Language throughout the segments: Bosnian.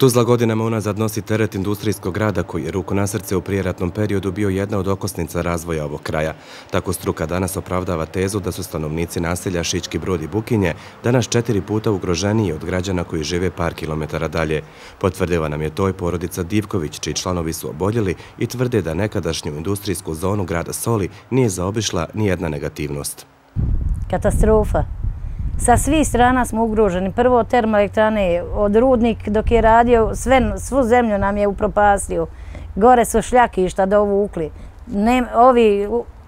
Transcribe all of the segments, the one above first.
Tuzla godinama unazad nosi teret industrijskog grada koji je ruku na srce u prijeratnom periodu bio jedna od okosnica razvoja ovog kraja. Tako struka danas opravdava tezu da su stanovnici naselja Šički brod i Bukinje danas četiri puta ugroženiji od građana koji žive par kilometara dalje. Potvrdila nam je to i porodica Divković, čiji članovi su oboljeli i tvrde da nekadašnju industrijsku zonu grada Soli nije zaobišla ni jedna negativnost. Katastrofa. Sa svih strana smo ugroženi. Prvo termoelektrane od rudnik dok je radio, svu zemlju nam je upropastio. Gore su šljakišta da ovu ukli.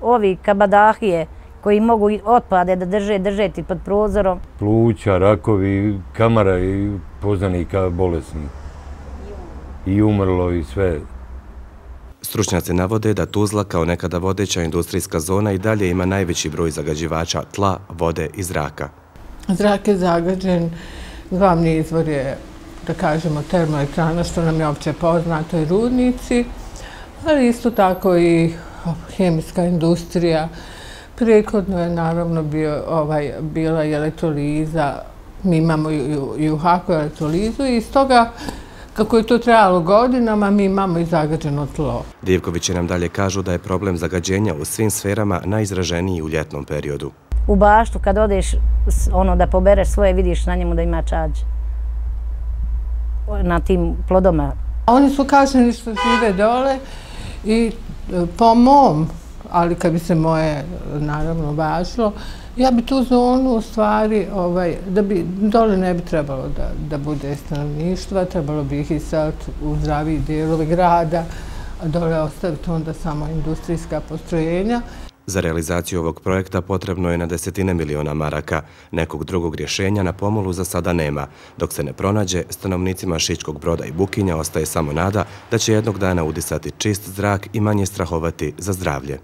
Ovi kabadahije koji mogu otpade da drže, držeti pod prozorom. Pluća, rakovi, kamara i poznanika bolesni. I umrlo i sve. Stručnjaci navode da Tuzla kao nekada vodeća industrijska zona i dalje ima najveći broj zagađivača tla, vode i zraka. Zrak je zagađen, glavni izvor je, da kažemo, termoelektrana, što nam je opće poznato, i rudnici, ali isto tako i hemijska industrija. Prijekodno je naravno bio, ovaj, bila i elektroliza, mi imamo i u haku elektrolizu i iz toga kako je to trajalo godinama, mi imamo i zagađeno tlo. Divkovići nam dalje kažu da je problem zagađenja u svim sferama najizraženiji u ljetnom periodu u baštu kad odeš ono da pobereš svoje vidiš na njemu da ima čađe na tim plodoma. Oni su kaženi što žive dole i e, po mom, ali kad bi se moje naravno važilo, ja bi tu zonu u stvari, ovaj, da bi dole ne bi trebalo da, da bude stanovništva, trebalo bi ih i sad u zdraviji dijelovi grada, Dobro, ostaviti onda samo industrijska postrojenja. Za realizaciju ovog projekta potrebno je na desetine miliona maraka. Nekog drugog rješenja na pomolu za sada nema. Dok se ne pronađe, stanovnicima Šičkog broda i Bukinja ostaje samo nada da će jednog dana udisati čist zrak i manje strahovati za zdravlje.